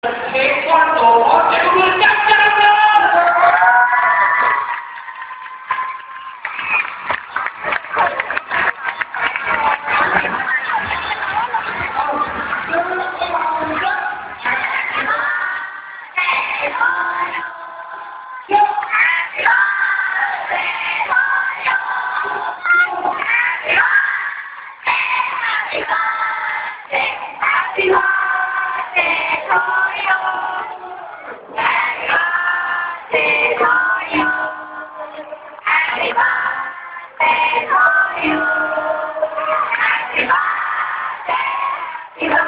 Che quando oggi tu non Yeah. Thank you.